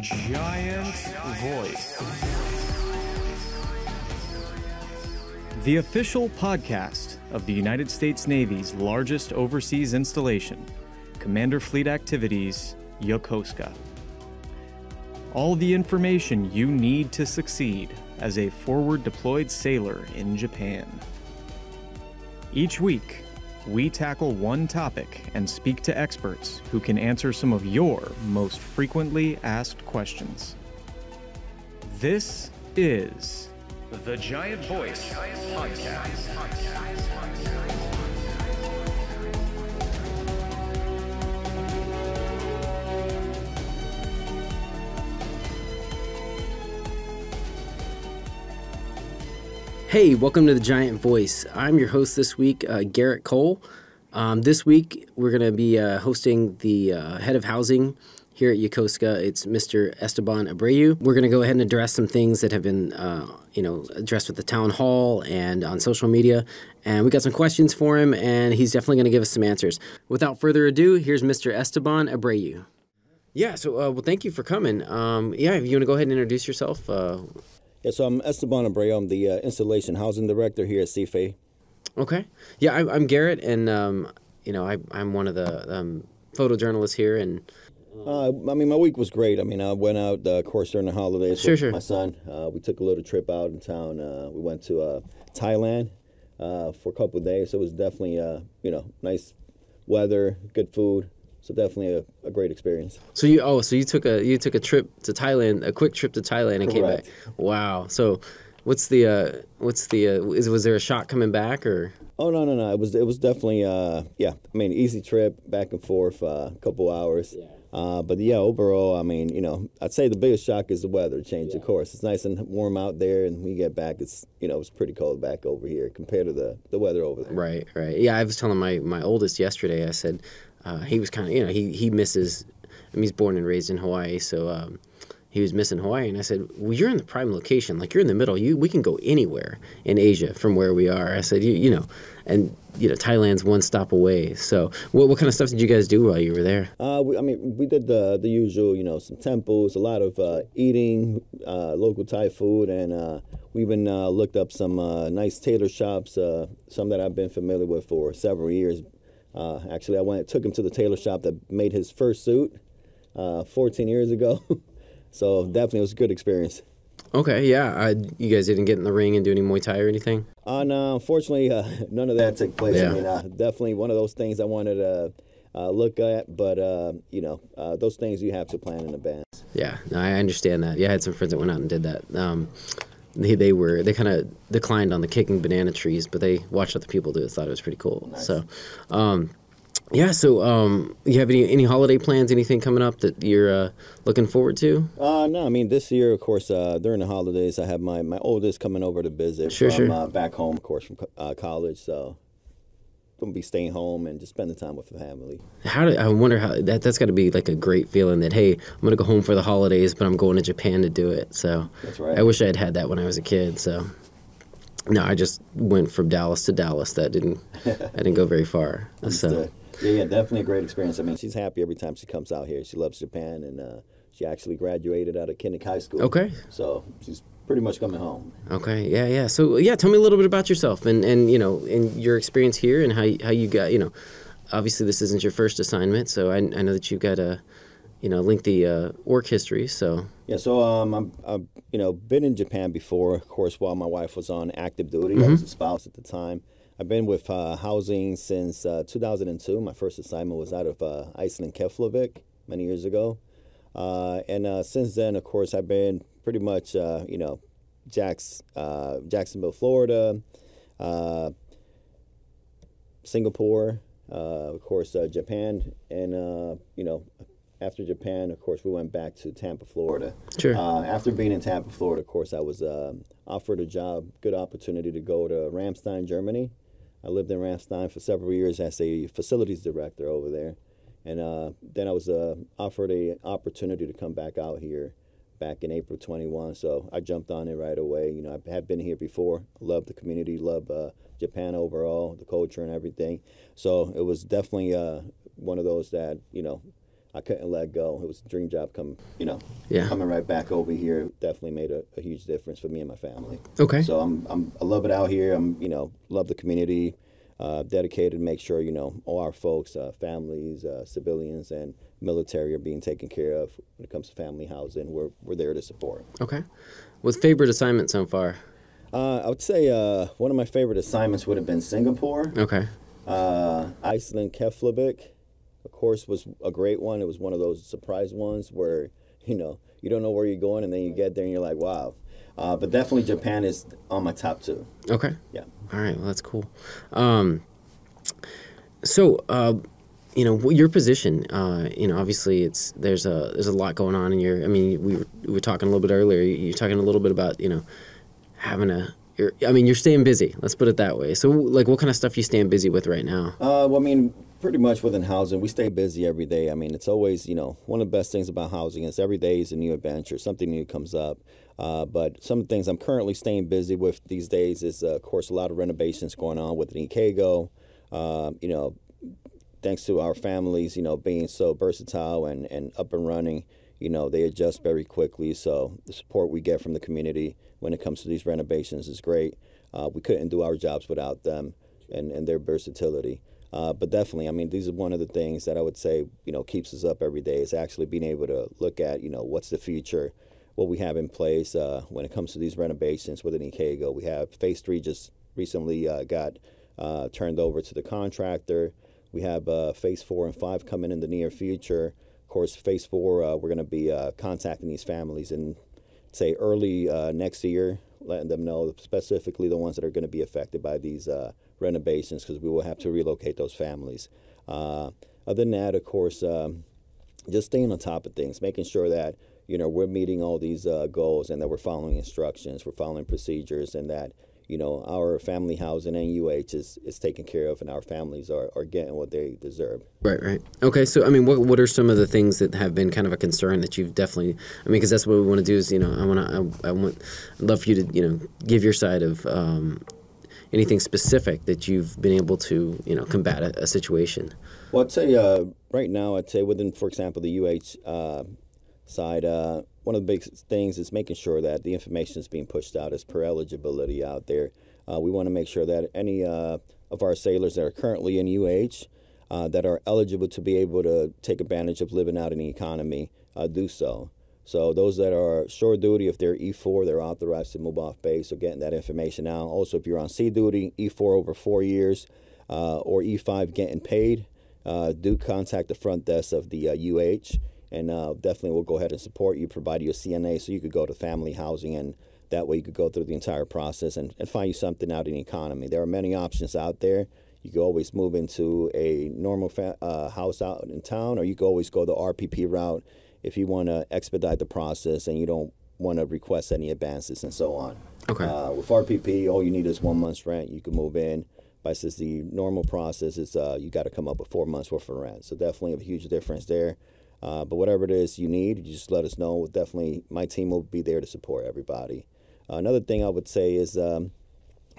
Giant Voice. The official podcast of the United States Navy's largest overseas installation, Commander Fleet Activities, Yokosuka. All the information you need to succeed as a forward deployed sailor in Japan. Each week, we tackle one topic and speak to experts who can answer some of your most frequently asked questions. This is the Giant Voice Podcast. Hey, welcome to the Giant Voice. I'm your host this week, uh, Garrett Cole. Um, this week, we're going to be uh, hosting the uh, head of housing here at Yokosuka. It's Mr. Esteban Abreu. We're going to go ahead and address some things that have been, uh, you know, addressed with the town hall and on social media. And we got some questions for him, and he's definitely going to give us some answers. Without further ado, here's Mr. Esteban Abreu. Yeah, so uh, well, thank you for coming. Um, yeah, if you want to go ahead and introduce yourself. Yeah, so I'm Esteban Abreu. I'm the uh, installation housing director here at CFA. Okay. Yeah, I, I'm Garrett, and um, you know, I, I'm one of the um, photojournalists here, and Uh, I mean, my week was great. I mean, I went out, uh, of course, during the holidays Sure, with sure. my son. Uh, we took a little trip out in town. Uh, we went to uh, Thailand uh, for a couple of days. So it was definitely, uh, you know, nice weather, good food. So definitely a, a great experience. so you oh, so you took a you took a trip to Thailand, a quick trip to Thailand, and came back. Wow. So, what's the uh, what's the uh, is was there a shot coming back or? Oh no no no! It was it was definitely uh yeah. I mean, easy trip back and forth, uh, a couple hours. Yeah. Uh, but yeah, overall, I mean, you know, I'd say the biggest shock is the weather change. Of course, it's nice and warm out there, and when you get back, it's you know it's pretty cold back over here compared to the the weather over there. Right, right. Yeah, I was telling my my oldest yesterday. I said uh, he was kind of you know he he misses. I mean, he's born and raised in Hawaii, so um, he was missing Hawaii. And I said, "Well, you're in the prime location. Like you're in the middle. You we can go anywhere in Asia from where we are." I said, "You you know, and you know Thailand's one stop away. So what what kind of stuff did you guys do while you were there?" Uh, we, I mean, we did the the usual, you know, some temples, a lot of uh, eating uh, local Thai food, and uh, we even uh, looked up some uh, nice tailor shops, some that I've been familiar with for several years. Uh, actually, I went took him to the tailor shop that made his first suit uh, 14 years ago, so definitely it was a good experience. Okay, yeah. I, you guys didn't get in the ring and do any Muay Thai or anything. Uh, no, unfortunately, uh, none of that took place. Yeah. I mean, uh, definitely one of those things I wanted to uh, look at, but uh, you know, uh, those things you have to plan in advance. Yeah, no, I understand that. Yeah, I had some friends that went out and did that. Um, they, they were they kind of declined on the kicking banana trees, but they watched other people do it. Thought it was pretty cool. So, um, yeah. So, um, you have any any holiday plans? Anything coming up that you're uh, looking forward to? Uh, no, I mean this year, of course, uh, during the holidays, I have my, my oldest coming over to visit Sure, from sure. Uh, back home, of course, from uh, college. So gonna be staying home and just spending time with the family. How do, I wonder how that that's got to be like a great feeling that hey, I'm gonna go home for the holidays, but I'm going to Japan to do it. So That's right. I wish I had had that when I was a kid. So no, I just went from Dallas to Dallas. That didn't I didn't go very far. So. Yeah, yeah, definitely a great experience. I mean, she's happy every time she comes out here. She loves Japan, and uh, she actually graduated out of Kinnick High School. Okay. So she's pretty much coming home. Okay, yeah, yeah. So yeah, tell me a little bit about yourself and and you know and your experience here and how you- how you got you know, obviously this isn't your first assignment, so I, I know that you've got a, you know, lengthy uh, work history. So Yeah, so um, I'm, I've you know been in Japan before, of course, while my wife was on active duty. I was a spouse at the time. I've been with uh, housing since uh, 2002. My first assignment was out of uh, Iceland, Keflavik, many years ago, uh, and uh, since then, of course, I've been pretty much uh, you know Jacks, uh, Jacksonville, Florida, uh, Singapore, uh, of course, uh, Japan, and uh, you know, after Japan, of course, we went back to Tampa, Florida. Sure. Uh, after being in Tampa, Florida, of course, I was offered a job, good opportunity to go to Ramstein, Germany. I lived in Ramstein for several years as a facilities director over there, and uh, then I was uh, offered a opportunity to come back out here back in April 21. So I jumped on it right away. You know, I have been here before. Love the community. Love uh, Japan overall, the culture and everything. So it was definitely uh, one of those that you know I couldn't let go. It was a dream job come, you know, Yeah. coming right back over here definitely made a, a huge difference for me and my family. Okay. So I'm, I'm I love it out here. I'm you know love the community. Uh, dedicated to make sure you know all our folks, uh, families, uh, civilians, and military are being taken care of when it comes to family housing. We're we're there to support. Okay. What's favorite assignment so far? Uh, I would say uh, one of my favorite assignments would have been Singapore. Okay. Uh, Iceland, Keflavik, of course, was a great one. It was one of those surprise ones where you know you don't know where you're going, and then you get there and you're like, wow. Uh, but definitely Japan is on my top two. Okay. Yeah. All right. Well, that's cool. Um, so, uh, you know, your position. Uh, you know, obviously, it's there's a there's a lot going on in your. I mean, we were, we were talking a little bit earlier. You're talking a little bit about you know having a. You're, I mean, you're staying busy. Let's put it that way. So, like, what kind of stuff you staying busy with right now? Uh, well, I mean, pretty much within housing, we stay busy every day. I mean, it's always, you know, one of the best things about housing is every day is a new adventure, something new comes up. Uh, but some of the things I'm currently staying busy with these days is, uh, of course, a lot of renovations going on with Ikego. Uh, you know, thanks to our families, you know, being so versatile and, and up and running, you know, they adjust very quickly. So the support we get from the community when it comes to these renovations is great. Uh, we couldn't do our jobs without them and, and their versatility. Uh, but definitely, I mean, these are one of the things that I would say, you know, keeps us up every day is actually being able to look at, you know, what's the future, what we have in place uh, when it comes to these renovations with Ikego. We have phase three just recently uh, got uh, turned over to the contractor. We have uh, phase four and five coming in the near future. Of course, phase four, uh, we're going to be uh, contacting these families and say, early next year, letting them know specifically the ones that are going to be affected by these renovations because we will have to relocate those families. Other than that, of course, um, just staying on top of things, making sure that you know we're meeting all these uh, goals and that we're following instructions, we're following procedures, and that you know our family housing and UH is, is taken care of, and our families are, are getting what they deserve. Right, right. Okay, so I mean, what what are some of the things that have been kind of a concern that you've definitely? I mean, because that's what we want to do is you know I want to I, I want I'd love for you to you know give your side of um, anything specific that you've been able to you know combat a, a situation. Well, I'd say uh, right now, I'd say within, for example, the UH uh, side, uh, one of the big things is making sure that the information is being pushed out as per eligibility out there. Uh, we want to make sure that any uh, of our sailors that are currently in UH that are eligible to be able to take advantage of living out in the economy uh, do so. So those that are shore duty, if they're E4, they're authorized to move off base. So getting that information out. Also, if you're on sea duty, E4 over four years, uh, or E5 getting paid, uh, do contact the front desk of the UH, and uh, definitely we'll go ahead and support you, provide you a CNA, so you could go to family housing, and that way you could go through the entire process and, and find you something out in the economy. There are many options out there. You could always move into a normal fa- uh, house out in town, or you could always go the RPP route if you want to expedite the process and you don't want to request any advances and so on. Okay. Uh, with RPP, all you need is one month's rent. You can move in. But since the normal process is uh, you got to come up with four months worth of rent, so definitely a huge difference there. Uh, but whatever it is you need, you just let us know. Definitely, my team will be there to support everybody. Uh, another thing I would say is um,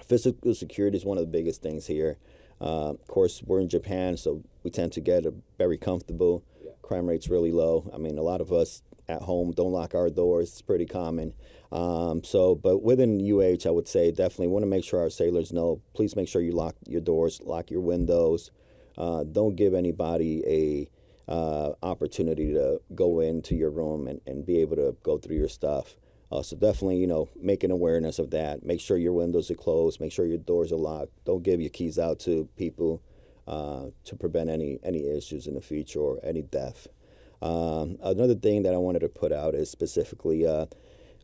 physical security is one of the biggest things here. Uh, of course, we're in Japan, so we tend to get a very comfortable. Crime rate's really low. I mean, a lot of us at home don't lock our doors. It's pretty common. Um, so, but within UH, I would say definitely want to make sure our sailors know. Please make sure you lock your doors, lock your windows. Uh, don't give anybody a uh, opportunity to go into your room and, and be able to go through your stuff. Uh, so definitely, you know, make an awareness of that. Make sure your windows are closed. Make sure your doors are locked. Don't give your keys out to people uh, to prevent any any issues in the future or any death. Um, another thing that I wanted to put out is specifically uh,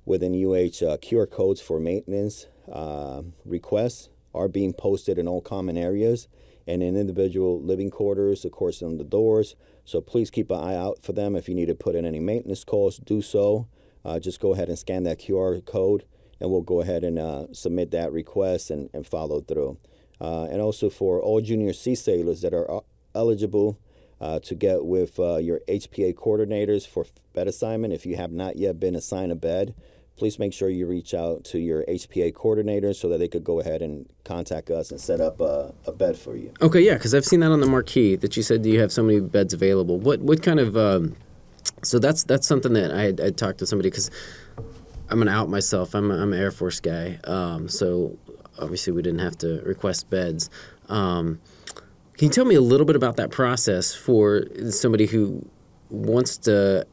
within UH uh, QR codes for maintenance uh, requests are being posted in all common areas and in individual living quarters, of course, on the doors. So please keep an eye out for them. If you need to put in any maintenance calls, do so. Uh, just go ahead and scan that QR code, and we'll go ahead and uh, submit that request and, and follow through. Uh, and also for all junior sea sailors that are uh, eligible uh, to get with uh, your HPA coordinators for bed assignment, if you have not yet been assigned a bed, please make sure you reach out to your HPA coordinator so that they could go ahead and contact us and set up a, a bed for you. Okay, yeah, because I've seen that on the marquee that you said you have so many beds available. What what kind of um, so that's that's something that I I talked to somebody because I'm gonna out myself. I'm a, I'm an Air Force guy, um, so obviously we didn't have to request beds. Um, can you tell me a little bit about that process for somebody who wants to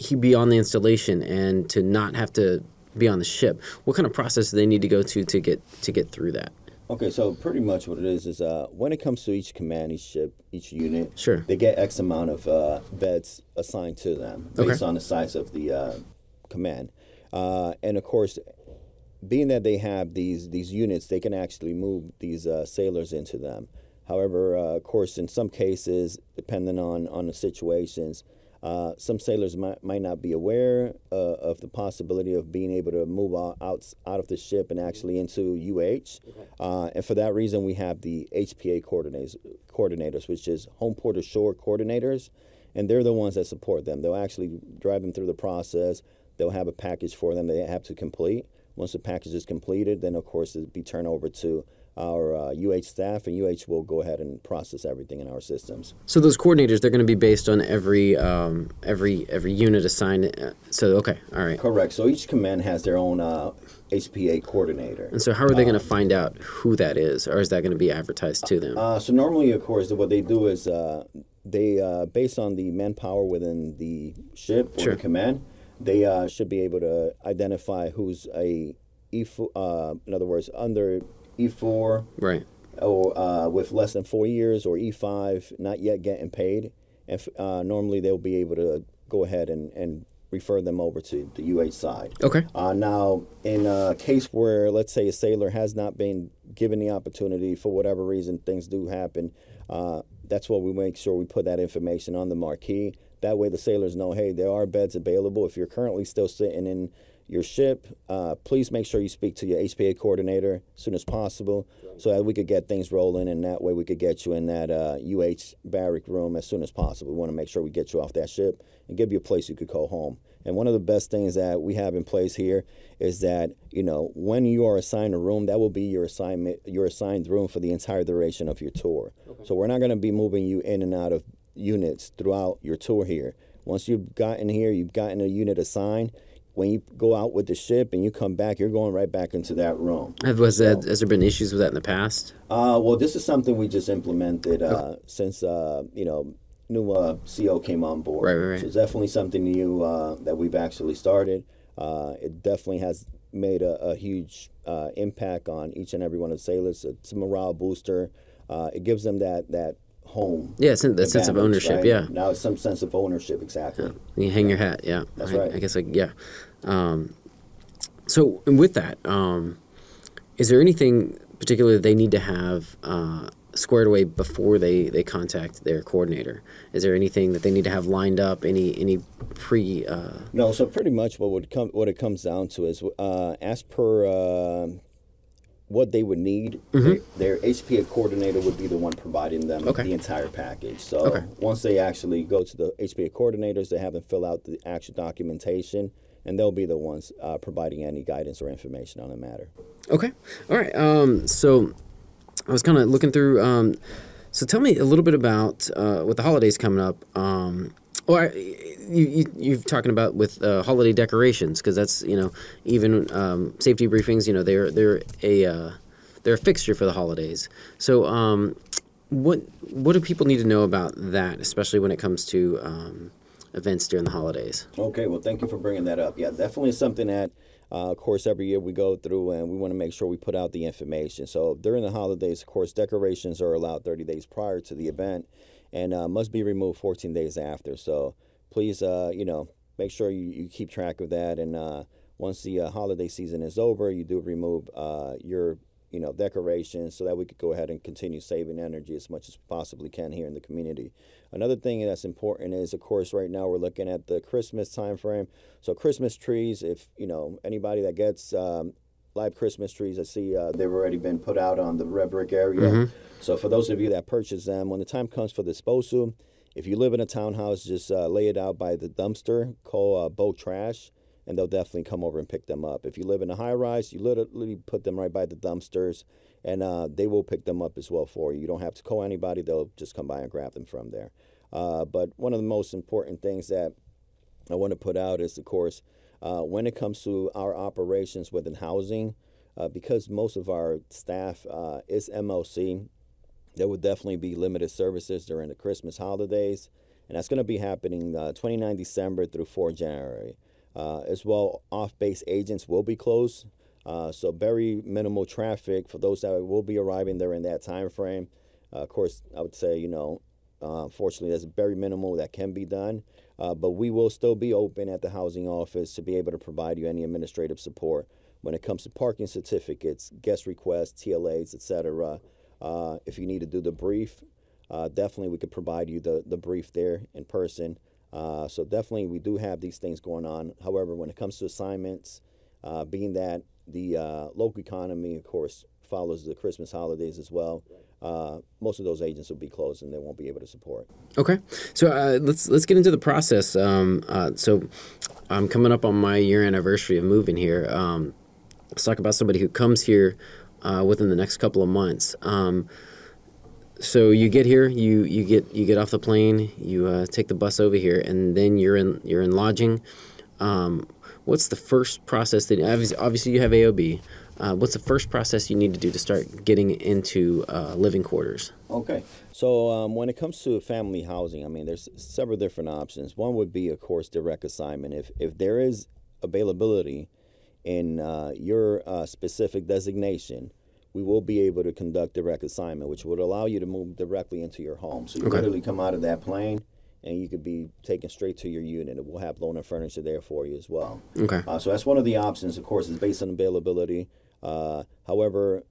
he be on the installation and to not have to be on the ship? What kind of process do they need to go to to get to get through that? Okay, so pretty much what it is is uh, when it comes to each command, each ship, each unit, Sure. they get X amount of uh, beds assigned to them Okay. based on the size of the uh, command, uh, and of course, being that they have these these units, they can actually move these uh, sailors into them. However, uh, of course, in some cases, depending on on the situations, uh, some sailors might, might not be aware uh, of the possibility of being able to move out, out out of the ship and actually into UH. Uh, and for that reason, we have the HPA coordinators, coordinators, which is home port or shore coordinators, and they're the ones that support them. They'll actually drive them through the process. They'll have a package for them they have to complete. Once the package is completed, then of course it'll be turned over to our uh, UH staff, and UH will go ahead and process everything in our systems. So those coordinators, they're going to be based on every um, every every unit assigned. uh, So okay, all right. Correct. So each command has their own uh, HPA coordinator. And so how are they going to find out who that is, or is that going to be advertised to them? Uh, so normally, of course, what they do is uh, they, uh, based on the manpower within the ship or Sure. the command, they uh, should be able to identify who's a E4, uh, in other words, under E4 right. or uh, with less than four years or E5, not yet getting paid. And uh, normally they'll be able to go ahead and, and refer them over to the UH side. Okay. Uh, now, in a case where, let's say, a sailor has not been given the opportunity for whatever reason, things do happen. Uh, that's why we make sure we put that information on the marquee. That way, the sailors know, hey, there are beds available. If you're currently still sitting in your ship, uh, please make sure you speak to your HPA coordinator as soon as possible, so that we could get things rolling, and that way we could get you in that uh, UH barrack room as soon as possible. We want to make sure we get you off that ship and give you a place you could call home. And one of the best things that we have in place here is that you know when you are assigned a room, that will be your assignment, your assigned room for the entire duration of your tour. So we're not going to be moving you in and out of units throughout your tour here. Once you've gotten here, you've gotten a unit assigned. When you go out with the ship and you come back, you're going right back into that room. Was that, has there been issues with that in the past? Uh, well, this is something we just implemented uh, since uh, you know new uh, CO came on board. Right, right, right. So it's definitely something new uh, that we've actually started. Uh, it definitely has made a, a huge uh, impact on each and every one of the sailors. It's a morale booster. Uh, it gives them that that home. Yeah, sen- that sense of ownership. right? Yeah. Now it's some sense of ownership. Exactly. You hang your hat. Yeah. That's I, right. I guess like yeah. Um, so and with that, um, is there anything particular they need to have uh, squared away before they, they contact their coordinator? Is there anything that they need to have lined up? Any any pre? Uh, No, so pretty much what would come what it comes down to is uh, as per uh, what they would need, Mm-hmm. their, their HPA coordinator would be the one providing them Okay. the entire package. So Okay. once they actually go to the HPA coordinators, they have them fill out the actual documentation, and they'll be the ones uh, providing any guidance or information on the matter. Okay. All right. Um, so I was kind of looking through. Um, so tell me a little bit about uh, with the holidays coming up. Um, or you, you you're talking about with uh, holiday decorations because that's you know even um, safety briefings. You know they're they're a uh, they're a fixture for the holidays. So um, what what do people need to know about that, especially when it comes to um, events during the holidays? Okay, well, thank you for bringing that up. Yeah, definitely something that, uh, of course, every year we go through and we want to make sure we put out the information. So during the holidays, of course, decorations are allowed 30 days prior to the event and uh, must be removed 14 days after. So please, uh, you know, make sure you, you keep track of that. And uh, once the uh, holiday season is over, you do remove uh, your you know, decorations so that we could go ahead and continue saving energy as much as possibly can here in the community. Another thing that's important is, of course, right now we're looking at the Christmas time frame. So Christmas trees, if you know anybody that gets um, live Christmas trees, I see uh, they've already been put out on the red brick area. So for those of you that purchase them, when the time comes for disposal, if you live in a townhouse, just uh, lay it out by the dumpster call uh, boat trash and they'll definitely come over and pick them up. If you live in a high rise, you literally put them right by the dumpsters, and uh, they will pick them up as well for you. You don't have to call anybody; they'll just come by and grab them from there. Uh, but one of the most important things that I want to put out is, of course, uh, when it comes to our operations within housing, uh, because most of our staff uh, is MLC, there would definitely be limited services during the Christmas holidays, and that's going to be happening uh, 29 December through 4 January. Uh, as well, off-base agents will be closed, uh, so very minimal traffic for those that will be arriving there in that time frame. of course, I would say, you know, fortunately, that's very minimal that can be done. Uh, but we will still be open at the housing office to be able to provide you any administrative support when it comes to parking certificates, guest requests, TLAs, etc. Uh, if you need to do the brief, uh, definitely we could provide you the, the brief there in person. Uh, so definitely we do have these things going on. However, when it comes to assignments, uh, being that the uh, local economy, of course, follows the Christmas holidays as well. Uh, most of those agents will be closed and they won't be able to support. Okay, so uh, let's let's get into the process. Um, uh, so I'm coming up on my year anniversary of moving here. Um, let's talk about somebody who comes here uh, within the next couple of months. Um, so you get here, you you get you get off the plane, you uh, take the bus over here, and then you're in you're in lodging. Um, what's the first process that obviously you have AOB? Uh, what's the first process you need to do to start getting into uh, living quarters? Okay, so um, when it comes to family housing, I mean, there's several different options. One would be, of course, direct assignment. If if there is availability in uh, your uh, specific designation, we will be able to conduct direct assignment, which would allow you to move directly into your home. So you okay. literally come out of that plane and you could be taken straight to your unit. It will have loan and furniture there for you as well. Okay. Uh, so that's one of the options. Of course, is based on availability. Uh, however,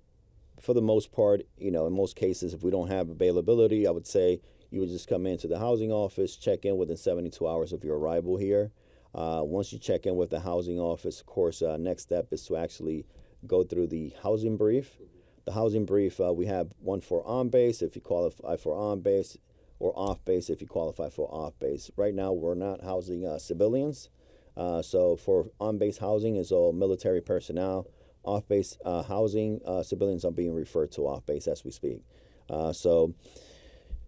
for the most part, you know, in most cases, if we don't have availability, I would say you would just come into the housing office, check in within 72 hours of your arrival here. Uh, once you check in with the housing office, of course, uh, next step is to actually go through the housing brief. The housing brief, uh, we have one for on base if you qualify for on base, or off base if you qualify for off base. Right now, we're not housing uh, civilians. Uh, so for on base housing is all military personnel off base uh, housing, uh, civilians are being referred to off base as we speak. Uh, so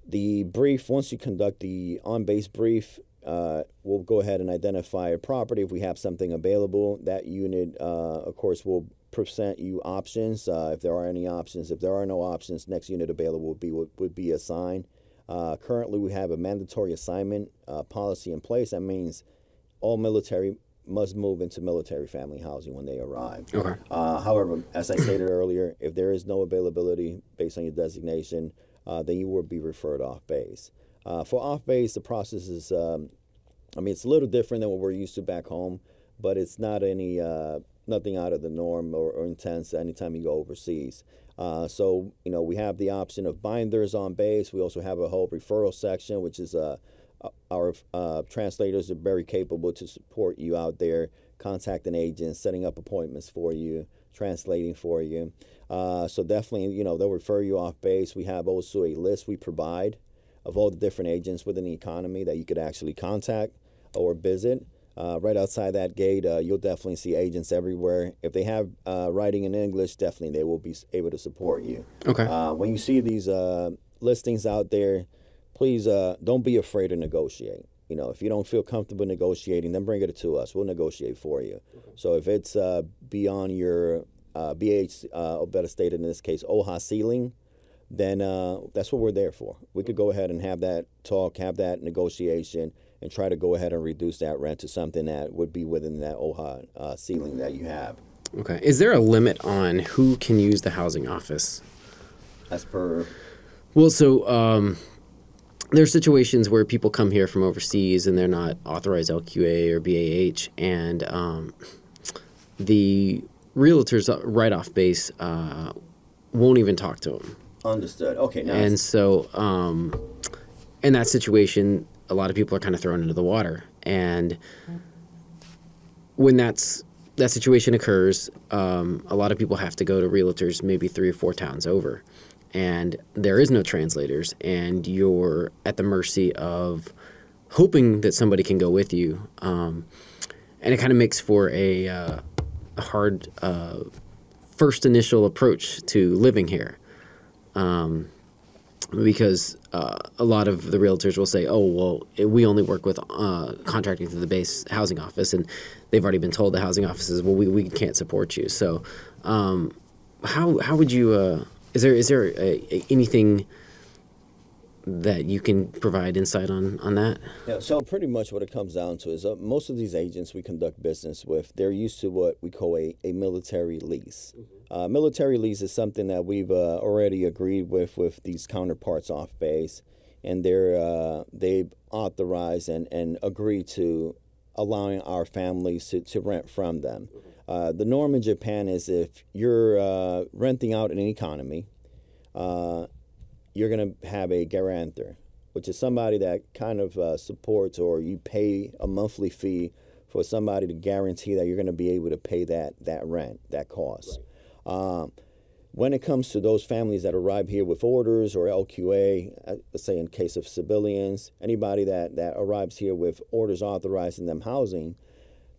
the brief, once you conduct the on base brief, uh, we'll go ahead and identify a property if we have something available. That unit, uh, of course, will present you options uh, if there are any options. If there are no options, next unit available would be would, would be assigned. currently, we have a mandatory assignment policy in place. That means all military must move into military family housing when they arrive. Okay. Uh, however, as I stated earlier, if there is no availability based on your designation, uh, then you will be referred off base. Uh, for off base, the process is, um, I mean, it's a little different than what we're used to back home, but it's not any uh, nothing out of the norm or, or intense anytime you go overseas. Uh, so, you know, we have the option of binders on base. We also have a whole referral section, which is a uh, our uh, translators are very capable to support you out there, contacting agents, setting up appointments for you, translating for you. Uh, so definitely, you know, they'll refer you off base. We have also a list we provide of all the different agents within the economy that you could actually contact or visit. Uh, right outside that gate, uh, you'll definitely see agents everywhere. If they have uh, writing in English, definitely they will be able to support you. Okay. when you see these listings out there, please uh, don't be afraid to negotiate. You know, if you don't feel comfortable negotiating, then bring it to us. We'll negotiate for you. Okay. So if it's uh, beyond your uh, BAH, uh, better stated in this case, OHA ceiling, then uh, that's what we're there for. We could go ahead and have that talk, have that negotiation, and try to go ahead and reduce that rent to something that would be within that OHA uh, ceiling that you have. Okay. Is there a limit on who can use the housing office? As per. Well, so um, there's situations where people come here from overseas and they're not authorized LQA or BAH, and um, the realtors right off base uh, won't even talk to them. Understood. Okay. Nice. And so, um, in that situation, a lot of people are kind of thrown into the water, and when that's that situation occurs, um, a lot of people have to go to realtors maybe three or four towns over and there is no translators, and you're at the mercy of hoping that somebody can go with you. Um, and it kind of makes for a, uh, a hard uh, first initial approach to living here. Um, because uh, a lot of the realtors will say, "Oh, well, we only work with uh, contracting through the base housing office," and they've already been told the housing offices, "Well, we, we can't support you." So, um, how how would you? Uh, is there is there a, a, anything that you can provide insight on on that? Yeah, so pretty much what it comes down to is uh, most of these agents we conduct business with, they're used to what we call a, a military lease. Mm-hmm. Uh, military lease is something that we've uh, already agreed with with these counterparts off base, and they're uh, they've authorized and, and agreed to allowing our families to, to rent from them. Uh, the norm in Japan is if you're uh, renting out in an economy, you're going to have a guarantor, which is somebody that kind of uh, supports or you pay a monthly fee for somebody to guarantee that you're going to be able to pay that that rent, that cost. Right. Um, when it comes to those families that arrive here with orders or LQA, uh, let's say in case of civilians, anybody that, that arrives here with orders authorizing them housing,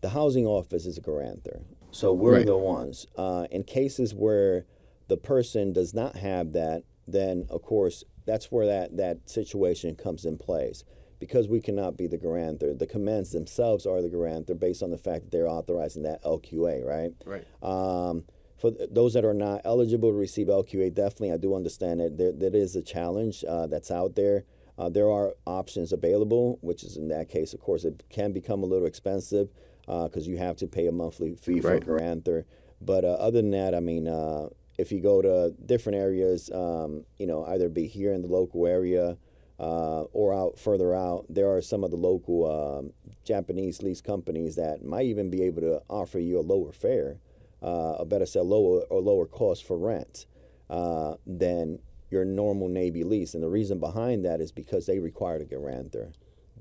the housing office is a guarantor. So we're right. the ones. Uh, in cases where the person does not have that, then of course that's where that, that situation comes in place. Because we cannot be the guarantor, the commands themselves are the guarantor based on the fact that they're authorizing that LQA, right? Right. Um, for those that are not eligible to receive LQA, definitely I do understand it. There, there is a challenge uh, that's out there. Uh, there are options available, which is in that case, of course, it can become a little expensive because uh, you have to pay a monthly fee for right. a guarantor. But uh, other than that, I mean, uh, if you go to different areas, um, you know, either be here in the local area uh, or out further out, there are some of the local um, Japanese lease companies that might even be able to offer you a lower fare, uh, or better said, lower or lower cost for rent uh, than your normal Navy lease. And the reason behind that is because they require a guarantor.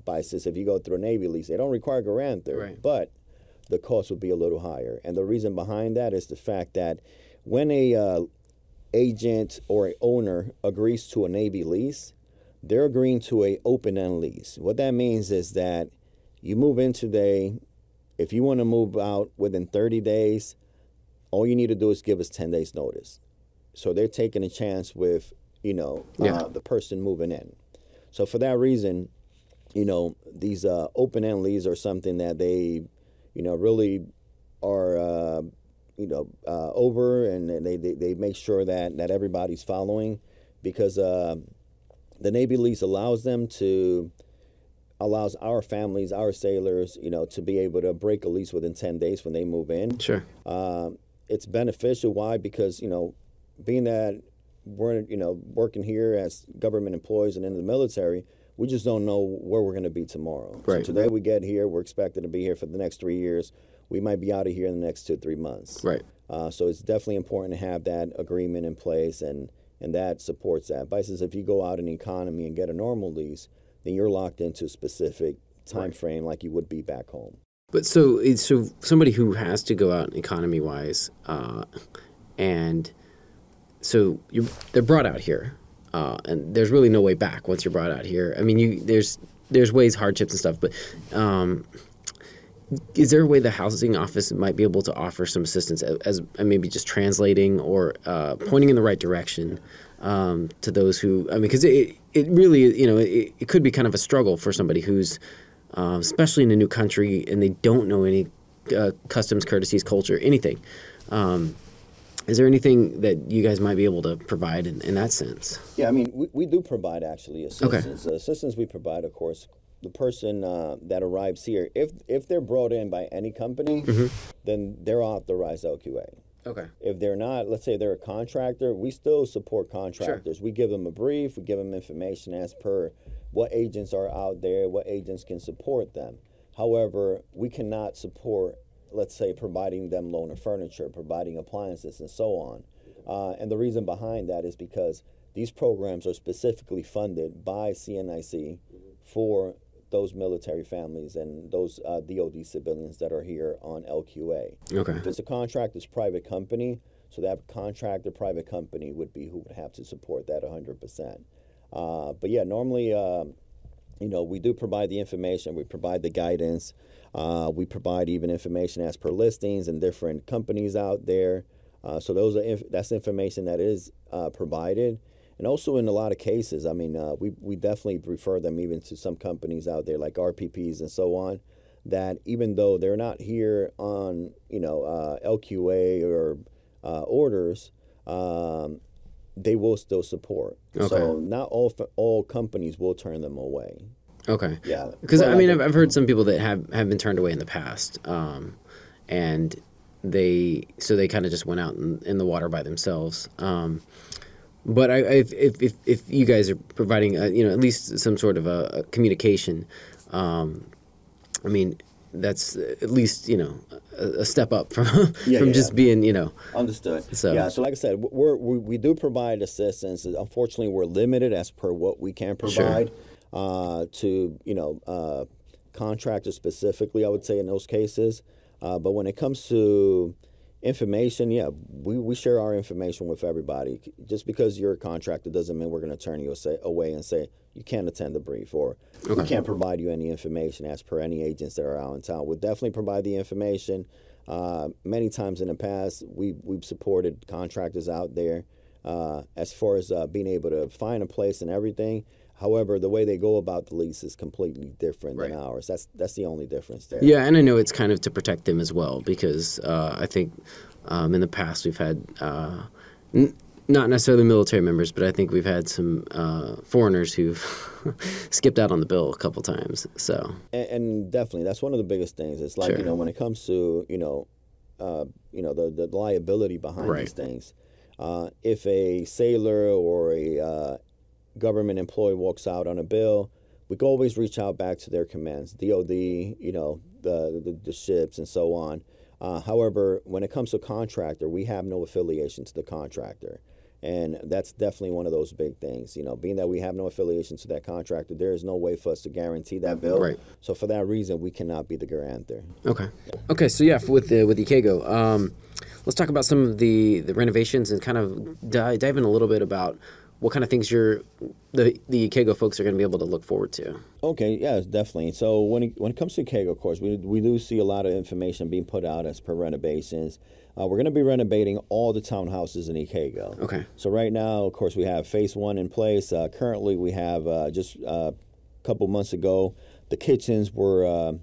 By says if you go through a Navy lease, they don't require a guarantor, right. but the cost would be a little higher. And the reason behind that is the fact that when a uh, agent or a owner agrees to a Navy lease, they're agreeing to a open end lease. What that means is that you move in today. If you want to move out within 30 days, all you need to do is give us 10 days notice. So they're taking a chance with, you know, uh, yeah. uh, the person moving in. So for that reason, you know, these uh, open end leases are something that they, you know, really are uh, you know uh, over and they, they, they make sure that that everybody's following because uh, the Navy lease allows them to allows our families, our sailors, you know, to be able to break a lease within ten days when they move in. Sure. It's beneficial. Why? Because you know, being that we're you know working here as government employees and in the military, we just don't know where we're going to be tomorrow. Right. So today we get here, we're expected to be here for the next three years we might be out of here in the next two three months. Right. Uh, so it's definitely important to have that agreement in place, and and that supports that. But says if you go out in the economy and get a normal lease, then you're locked into a specific time right. frame like you would be back home. But so so somebody who has to go out economy wise, uh, and so they're brought out here, uh, and there's really no way back once you're brought out here. I mean, you there's there's ways hardships and stuff, but um, is there a way the housing office might be able to offer some assistance as, as maybe just translating or uh, pointing in the right direction um, to those who I mean because it it really you know it, it, could be kind of a struggle for somebody who's uh, especially in a new country and they don't know any uh, customs courtesies culture anything um, is there anything that you guys might be able to provide in, in that sense yeah i mean we, we do provide actually assistance okay. assistance we provide of course the person uh, that arrives here, if if they're brought in by any company, mm-hmm. then they're authorized LQA. Okay. If they're not, let's say they're a contractor, we still support contractors. Sure. We give them a brief, we give them information as per what agents are out there, what agents can support them. However, we cannot support, let's say, providing them loan loaner furniture, providing appliances, and so on. Uh, and the reason behind that is because these programs are specifically funded by CNIC for those military families and those uh, DoD civilians that are here on LQA. Okay. If it's a contract, it's private company, so that contract contractor, private company would be who would have to support that 100%. Uh, but yeah, normally, uh, you know, we do provide the information, we provide the guidance, uh, we provide even information as per listings and different companies out there. Uh, so those are inf- that's information that is uh, provided, and also in a lot of cases, I mean, uh, we we definitely refer them even to some companies out there like RPPs and so on, that even though they're not here on you know LQA or orders, um, they will still support. Okay. So not all all companies will turn them away. Okay. Yeah. Because I mean, I've, I've heard some people that have have been turned away in the past, um, and they so they kind of just went out in, in the water by themselves. Um, but I, if, if if if you guys are providing, a, you know, at least some sort of a, a communication, um, I mean, that's at least you know a, step up from Yeah, from yeah. just being you know Understood. So- yeah, so like I said, we're, we we do provide assistance. Unfortunately, we're limited as per what we can provide uh, to you know uh, contractors specifically. I would say in those cases, uh, but when it comes to information, yeah, we, we share our information with everybody. Just because you're a contractor doesn't mean we're going to turn you away and say you can't attend the brief or we can't provide you any information as per any agents that are out in town. We'll definitely provide the information. Uh, many times in the past, we, we've supported contractors out there uh, as far as uh, being able to find a place and everything. However, the way they go about the lease is completely different than ours. That's that's the only difference there. Yeah, and I know it's kind of to protect them as well because uh, I think um, in the past we've had uh, not necessarily military members, but I think we've had some uh, foreigners who've skipped out on the bill a couple times. So and, and definitely that's one of the biggest things it's like Sure. you know when it comes to you know uh, you know the, the liability behind Right. these things uh, if a sailor or a uh, government employee walks out on a bill we can always reach out back to their commands dod you know the, the, the ships and so on uh, however when it comes to contractor we have no affiliation to the contractor and that's definitely one of those big things you know being that we have no affiliation to that contractor there is no way for us to guarantee that bill Right. so for that reason, we cannot be the guarantor. okay, okay. So yeah, with the with Ikego, um, let's talk about some of the the renovations and kind of dive, dive in a little bit about what kind of things you're the the Ikego folks are going to be able to look forward to. Okay, yeah, definitely. So when it, when it comes to Ikego, of course, we, we do see a lot of information being put out as per renovations. Uh, we're going to be renovating all the townhouses in Ikego. Okay. So right now, of course, we have phase one in place. Uh, currently, we have uh, just a couple months ago, the kitchens were uh,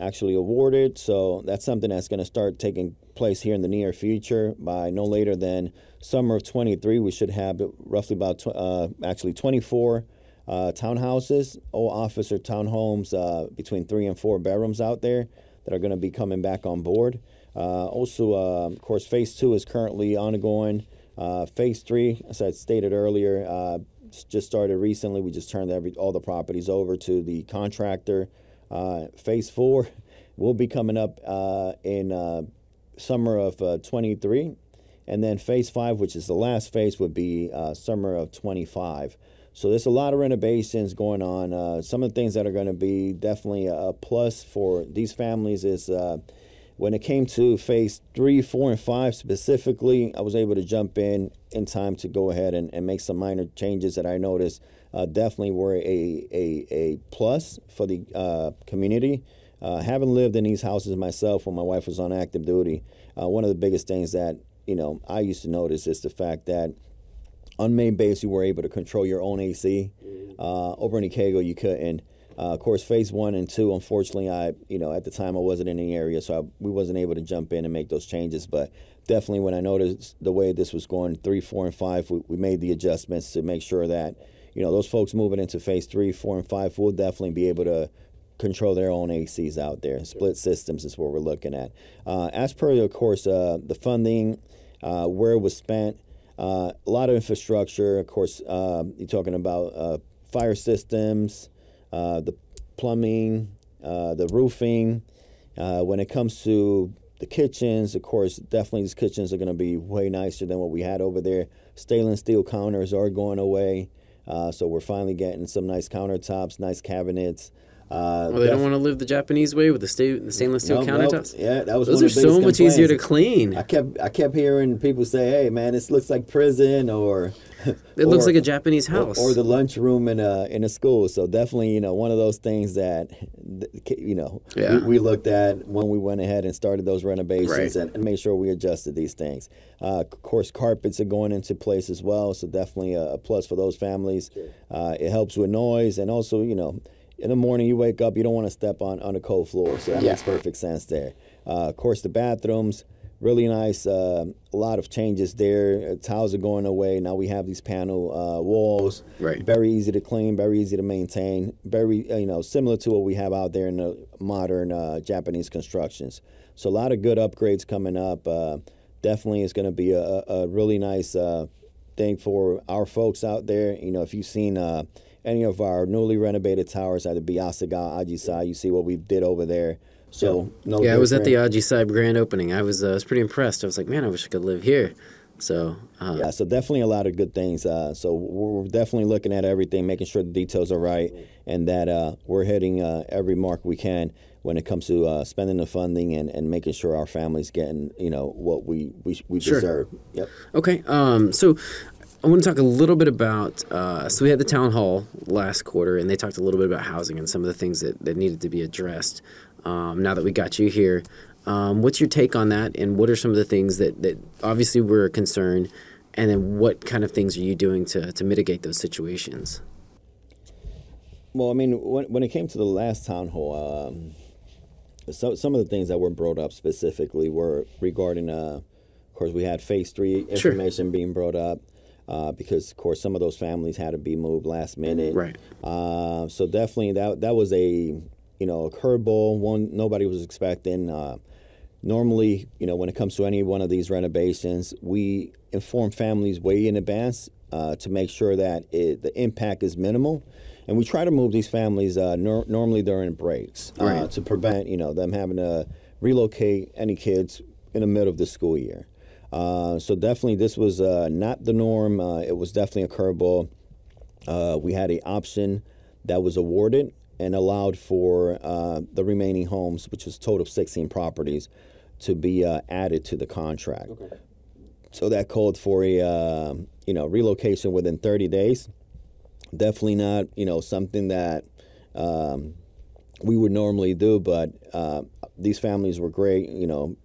actually awarded. So that's something that's going to start taking place here in the near future. By no later than summer of 23, we should have roughly about tw- uh, actually 24 uh, townhouses, all office or townhomes uh, between three and four bedrooms out there that are going to be coming back on board. Uh, also, uh, of course, phase two is currently ongoing. Uh, phase three, as I stated earlier, just started recently. We just turned every all the properties over to the contractor. Phase four will be coming up in summer of uh, 23. And then phase five, which is the last phase, would be uh, summer of 25. So there's a lot of renovations going on. Uh, some of the things that are going to be definitely a plus for these families is uh, when it came to phase three, four, and five specifically, I was able to jump in in time to go ahead and, and make some minor changes that I noticed uh, definitely were a, a, a plus for the uh, community. Uh, having lived in these houses myself when my wife was on active duty, uh, one of the biggest things that you know I used to notice is the fact that on main base you were able to control your own AC. Uh, over in Ikego you couldn't. Uh, of course, phase one and two, unfortunately, I you know at the time I wasn't in the area, so I, we wasn't able to jump in and make those changes. But definitely, when I noticed the way this was going, three, four, and five, we, we made the adjustments to make sure that you know those folks moving into phase three, four, and five will definitely be able to control their own ACs out there. Split systems is what we're looking at. Uh, as per, of course, uh, the funding, uh, where it was spent, uh, a lot of infrastructure. Of course, uh, you're talking about uh, fire systems, uh, the plumbing, uh, the roofing. Uh, when it comes to the kitchens, of course, definitely these kitchens are going to be way nicer than what we had over there. Stainless steel counters are going away. Uh, so we're finally getting some nice countertops, nice cabinets. Uh, Well, they don't want to live the Japanese way with the, sta- the stainless steel nope. countertops. Yeah, that was Those one are of the so much easier to clean. I kept I kept hearing people say, "Hey, man, this looks like prison," or It looks or- like a Japanese house. or, the lunchroom in a in a school. So definitely, you know, one of those things that you know Yeah. we, we looked at when we went ahead and started those renovations Right. and, made sure we adjusted these things. Uh, of course, carpets are going into place as well, so definitely a, a plus for those families. Uh, it helps with noise and also, you know. In the morning, you wake up, you don't want to step on, on a cold floor, so that Yeah. makes perfect sense there. Uh, of course, the bathrooms, really nice. Uh, a lot of changes there. Uh, Tiles are going away. Now we have these panel uh, walls. Right. Very easy to clean. Very easy to maintain. Very uh, you know similar to what we have out there in the modern uh, Japanese constructions. So a lot of good upgrades coming up. Uh, definitely, it's going to be a, a really nice uh, thing for our folks out there. You know, if you've seen. Any of our newly renovated towers at the Biasaga Ajisai, you see what we did over there. So no yeah, I was at the Ajisai grand opening. I was, uh, I was pretty impressed. I was like, man, I wish I could live here. So, uh, Yeah, so definitely a lot of good things. Uh, so we're definitely looking at everything, making sure the details are right, and that uh, we're hitting uh, every mark we can when it comes to uh, spending the funding and, and making sure our families getting you know what we we, we Sure. deserve. Yep. Okay. Um, so I want to talk a little bit about. Uh, so we had the town hall last quarter, and they talked a little bit about housing and some of the things that, that needed to be addressed. Um, now that we got you here, um, what's your take on that, and what are some of the things that, that obviously were a concern, and then what kind of things are you doing to, to mitigate those situations? Well, I mean, when, when it came to the last town hall, um, so, some of the things that were brought up specifically were regarding, uh, of course, we had phase three Sure. information being brought up uh, because, of course, some of those families had to be moved last minute. Right. Uh, so definitely that that was a you know a curveball one nobody was expecting. Uh, normally, you know, when it comes to any one of these renovations, we inform families way in advance uh, to make sure that it, the impact is minimal, and we try to move these families uh, nor- normally during breaks uh, Right. to prevent you know them having to relocate any kids in the middle of the school year. Uh, so definitely, this was uh, not the norm. Uh, it was definitely a curveball. Uh, we had a option that was awarded and allowed for uh, the remaining homes, which was a total of 16 properties, to be uh, added to the contract. So that called for a you know relocation within 30 days. Definitely not you know something that um, we would normally do, but uh, these families were great. You know,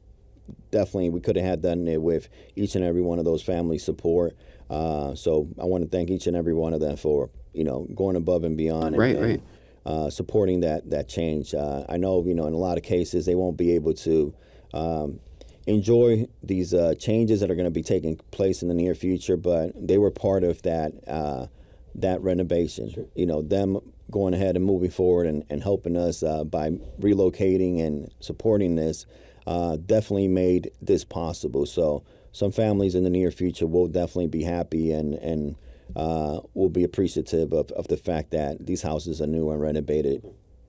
definitely we could have had done it with each and every one of those family support. Uh, so I want to thank each and every one of them for you know going above and beyond and, Right, and, right. Uh, supporting that that change. Uh, I know you know in a lot of cases they won't be able to. Um, enjoy these uh, changes that are going to be taking place in the near future, but they were part of that uh, that renovation. You know, them going ahead and moving forward and, and helping us uh, by relocating and supporting this uh, definitely made this possible. So some families in the near future will definitely be happy and and uh, will be appreciative of, of the fact that these houses are new and renovated.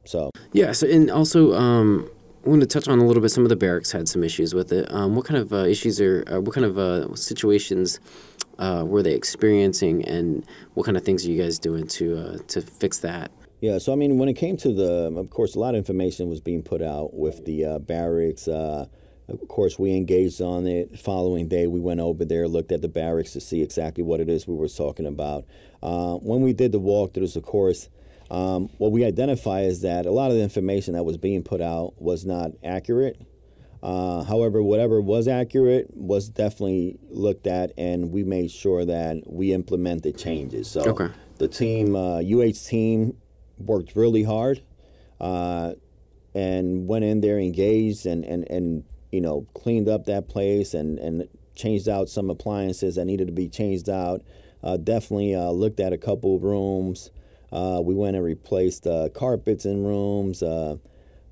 So Yeah. So, and also, um, I want to touch on a little bit. Some of the barracks had some issues with it. Um, what kind of uh, issues are? Uh, what kind of uh, situations uh, were they experiencing, and what kind of things are you guys doing to to fix that? Yeah, so I mean, when it came to the, of course, a lot of information was being put out with the uh, barracks. Uh, of course, we engaged on it. Following day, we went over there, looked at the barracks to see exactly what it is we were talking about. Uh, when we did the walkthroughs, of course, um, what we identify is that a lot of the information that was being put out was not accurate. Uh, however, whatever was accurate was definitely looked at, and we made sure that we implemented changes. So Okay. the team, uh, UH team, worked really hard, uh, and went in there, engaged, and and and you know cleaned up that place and and changed out some appliances that needed to be changed out. Uh, definitely uh, looked at a couple rooms. Uh, we went and replaced uh, carpets in rooms. Uh,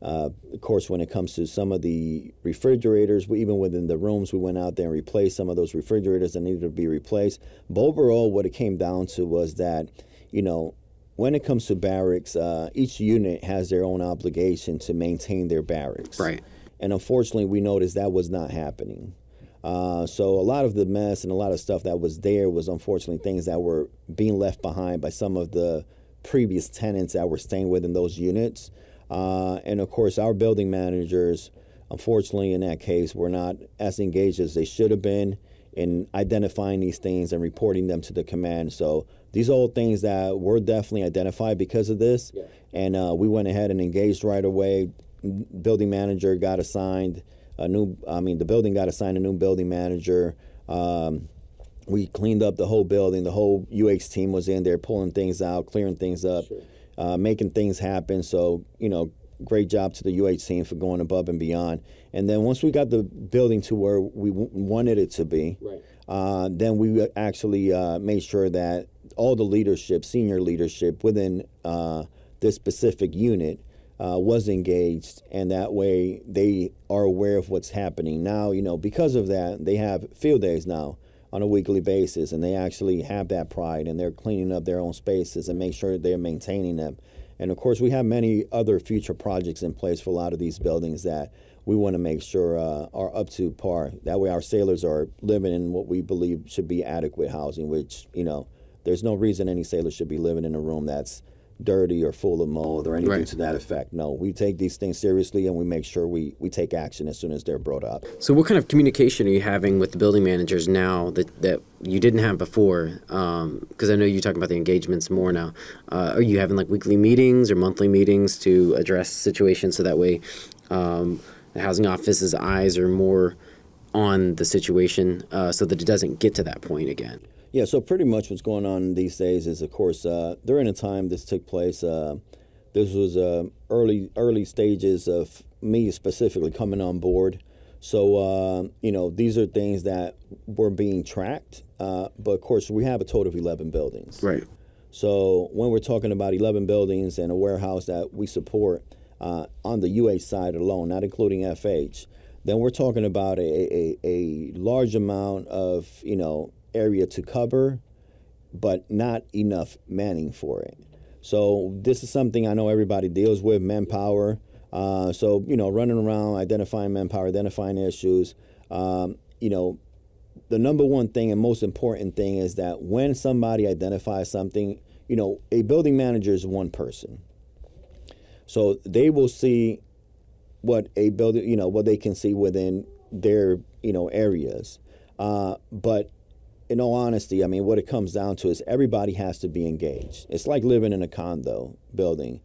uh, of course, when it comes to some of the refrigerators, we, even within the rooms, we went out there and replaced some of those refrigerators that needed to be replaced. But overall, what it came down to was that, you know, when it comes to barracks, uh, each unit has their own obligation to maintain their barracks. Right. And unfortunately, we noticed that was not happening. Uh, so a lot of the mess and a lot of stuff that was there was unfortunately things that were being left behind by some of the previous tenants that were staying within those units. Uh, and of course, our building managers, unfortunately, in that case, were not as engaged as they should have been in identifying these things and reporting them to the command. So these are all things that were definitely identified because of this. Yeah. And uh, we went ahead and engaged right away. Building manager got assigned a new. I mean, the building got assigned a new building manager. Um, we cleaned up the whole building. The whole UH team was in there pulling things out, clearing things up, sure. uh, making things happen. So, you know, great job to the UH team for going above and beyond. And then once we got the building to where we w- wanted it to be, right. uh, then we actually uh, made sure that all the leadership, senior leadership within uh, this specific unit, uh, was engaged, and that way they are aware of what's happening. Now, you know, because of that, they have field days now on a weekly basis, and they actually have that pride, and they're cleaning up their own spaces and make sure that they're maintaining them. And of course, we have many other future projects in place for a lot of these buildings that we want to make sure uh, are up to par. That way, our sailors are living in what we believe should be adequate housing. Which you know, there's no reason any sailor should be living in a room that's dirty or full of mold or anything right. to that effect. No, we take these things seriously and we make sure we, we take action as soon as they're brought up. So, what kind of communication are you having with the building managers now that, that you didn't have before? Because um, I know you're talking about the engagements more now. Uh, are you having like weekly meetings or monthly meetings to address situations so that way um, the housing office's eyes are more on the situation uh, so that it doesn't get to that point again? Yeah, so pretty much what's going on these days is, of course, uh, during the time this took place, uh, this was uh, early early stages of me specifically coming on board. So uh, you know, these are things that were being tracked, uh, but of course, we have a total of eleven buildings. Right. So when we're talking about eleven buildings and a warehouse that we support uh, on the UH side alone, not including FH, then we're talking about a, a, a large amount of you know area to cover, but not enough manning for it. So this is something I know everybody deals with manpower. Uh, so you know, running around, identifying manpower, identifying issues. Um, you know, the number one thing and most important thing is that when somebody identifies something, you know, a building manager is one person. So they will see what a building, you know, what they can see within their, you know, areas. Uh, but in all honesty, I mean, what it comes down to is everybody has to be engaged. It's like living in a condo building.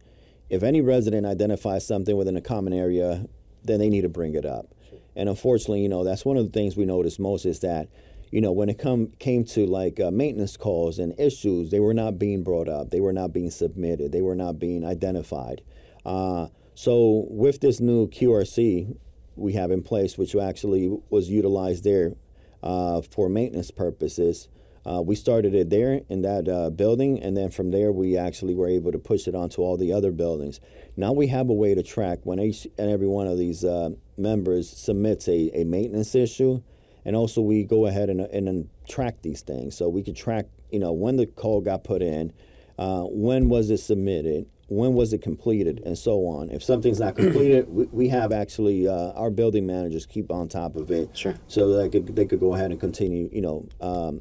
If any resident identifies something within a common area, then they need to bring it up. Sure. And unfortunately, you know, that's one of the things we noticed most is that, you know, when it come came to like uh, maintenance calls and issues, they were not being brought up. They were not being submitted. They were not being identified. Uh, so with this new QRC we have in place, which actually was utilized there uh, for maintenance purposes. Uh, we started it there in that uh, building, and then from there we actually were able to push it onto all the other buildings. Now we have a way to track when each and every one of these uh, members submits a, a maintenance issue, and also we go ahead and, and, track these things. So we could track, you know, when the call got put in, uh, when was it submitted, when was it completed, and so on. If something's not completed, we, we have actually uh, our building managers keep on top of it, sure. so they could they could go ahead and continue, you know, um,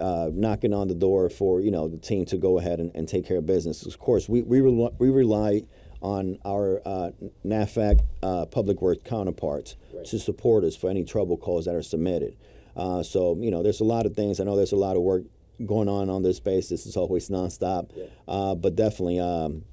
uh, knocking on the door for you know the team to go ahead and, and take care of business. Of course, we we rely, we rely on our uh, NAVFAC uh, public works counterparts right. to support us for any trouble calls that are submitted. Uh, so you know, there's a lot of things. I know there's a lot of work going on on this basis. It's always nonstop, yeah. uh, but definitely um,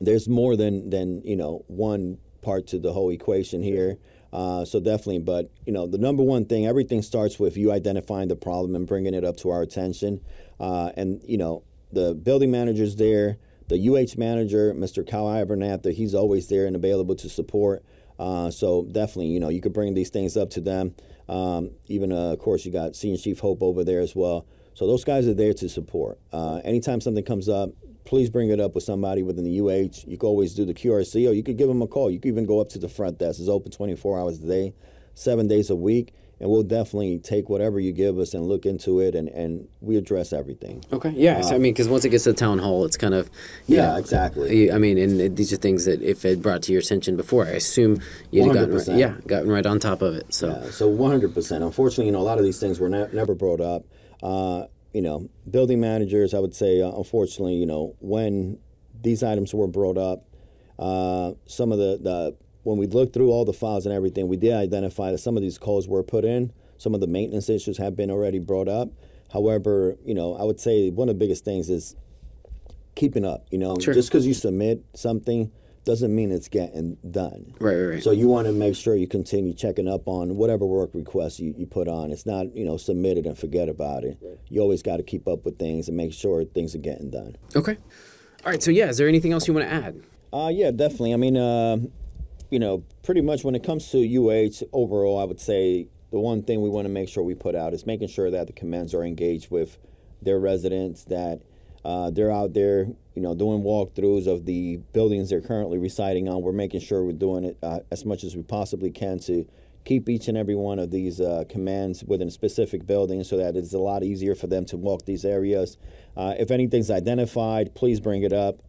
there's more than than you know one part to the whole equation here. Uh, so definitely, but you know the number one thing, everything starts with you identifying the problem and bringing it up to our attention. Uh, and you know the building manager's there, the UH manager, Mr. Kyle Abernathy, he's always there and available to support. Uh, so definitely, you know, you could bring these things up to them. Um, even, uh, of course, you got Senior Chief Hope over there as well. So those guys are there to support. Uh, anytime something comes up, please bring it up with somebody within the UH. You can always do the QRC, or you could give them a call. You could even go up to the front desk. It's open 24 hours a day, seven days a week, and we'll definitely take whatever you give us and look into it, and, and we address everything. Okay, yeah. So, I mean, because once it gets to town hall, it's kind of yeah, know, exactly. I mean, and these are things that if it brought to your attention before, I assume you'd have gotten right, yeah, gotten right on top of it. So yeah, so 100. percent Unfortunately, you know, a lot of these things were ne- never brought up. Uh, you know, building managers, I would say, uh, unfortunately, you know, when these items were brought up, uh, some of the, the when we looked through all the files and everything, we did identify that some of these calls were put in. Some of the maintenance issues have been already brought up. However, you know, I would say one of the biggest things is keeping up. You know, Sure. just because you submit something doesn't mean it's getting done. Right, right, right. So you want to make sure you continue checking up on whatever work requests you, you put on. It's not, you know, submit it and forget about it. You always got to keep up with things and make sure things are getting done. okay. All right. So yeah, is there anything else you want to add? Uh, yeah, definitely. I mean, uh, you know, pretty much when it comes to UH overall, I would say the one thing we want to make sure we put out is making sure that the commands are engaged with their residents, that uh, they're out there, you know, doing walkthroughs of the buildings they're currently residing on. We're making sure we're doing it uh, as much as we possibly can to keep each and every one of these uh, commands within a specific building so that it's a lot easier for them to walk these areas. Uh, if anything's identified, please bring it up.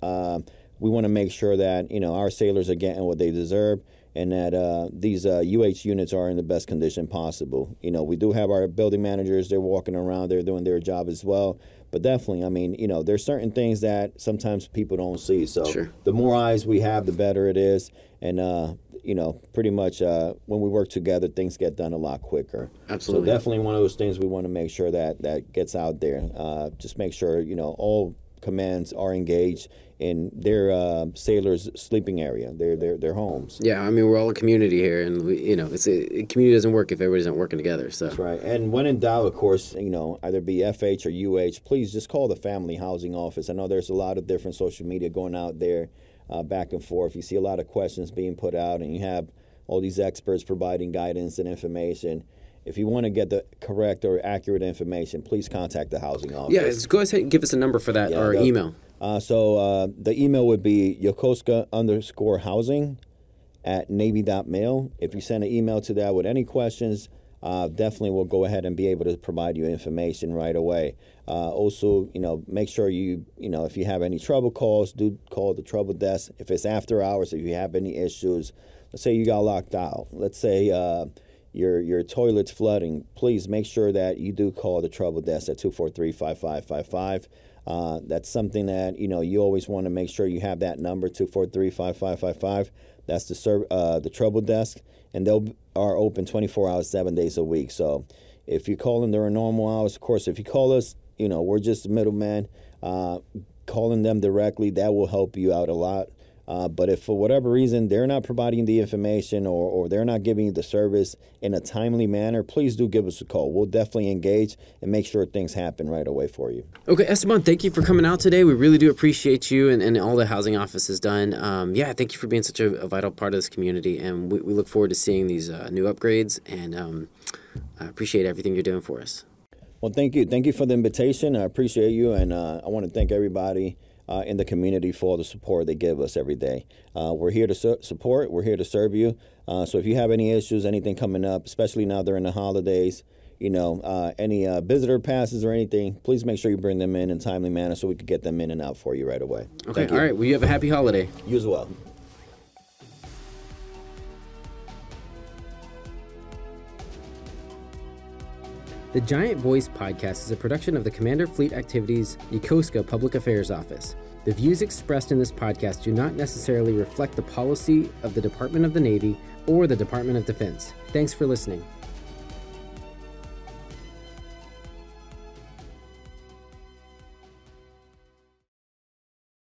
We want to make sure that you know our sailors are getting what they deserve and that uh, these uh, UH units are in the best condition possible. You know, we do have our building managers; they're walking around, they're doing their job as well. But definitely, I mean, you know, there's certain things that sometimes people don't see. So Sure. the more eyes we have, the better it is. And uh, you know, pretty much uh, when we work together, things get done a lot quicker. Absolutely. So definitely one of those things we want to make sure that that gets out there. Uh, just make sure you know all commands are engaged in their uh, sailors' sleeping area, their their their homes. Yeah, I mean we're all a community here, and we, you know, it's a, community doesn't work if everybody's not working together. So That's right. And when in doubt, of course, you know, either be FH or UH, please just call the family housing office. I know there's a lot of different social media going out there uh, back and forth. You see a lot of questions being put out, and you have all these experts providing guidance and information. If you want to get the correct or accurate information, please contact the housing office. yeah, go ahead and give us a number for that Yeah, or email. Uh, so uh, the email would be yokosuka underscore housing at navy.mail. If you send an email to that with any questions, uh, definitely we'll go ahead and be able to provide you information right away. Uh, also, you know, make sure you, you know, if you have any trouble calls, do call the trouble desk. If it's after hours, if you have any issues, let's say you got locked out. Let's say uh, your your toilet's flooding. Please make sure that you do call the trouble desk at 243-5555. Uh, that's something that you know you always want to make sure you have that number 243-5555. That's the serv- uh, the trouble desk, and they'll are open 24 hours, seven days a week. So if you call them during normal hours, of course, if you call us, you know we're just the middleman. Uh, calling them directly that will help you out a lot. Uh, but if for whatever reason they're not providing the information or, or they're not giving you the service in a timely manner, please do give us a call. We'll definitely engage and make sure things happen right away for you. Okay, Esteban, thank you for coming out today. We really do appreciate you and, and all the housing office has done. Um, yeah, thank you for being such a, a vital part of this community, and we, we look forward to seeing these uh, new upgrades. And um, I appreciate everything you're doing for us. Well, thank you. Thank you for the invitation. I appreciate you. And uh, I want to thank everybody uh, in the community for the support they give us every day. Uh, we're here to su- support, we're here to serve you. Uh, so if you have any issues, anything coming up, especially now during the holidays, you know, uh, any uh, visitor passes or anything, please make sure you bring them in in timely manner so we can get them in and out for you right away. Okay, Thank you. all right. Well, you have a happy holiday. You as well. The Giant Voice podcast is a production of the Commander Fleet Activities Yokosuka Public Affairs Office. The views expressed in this podcast do not necessarily reflect the policy of the Department of the Navy or the Department of Defense. Thanks for listening.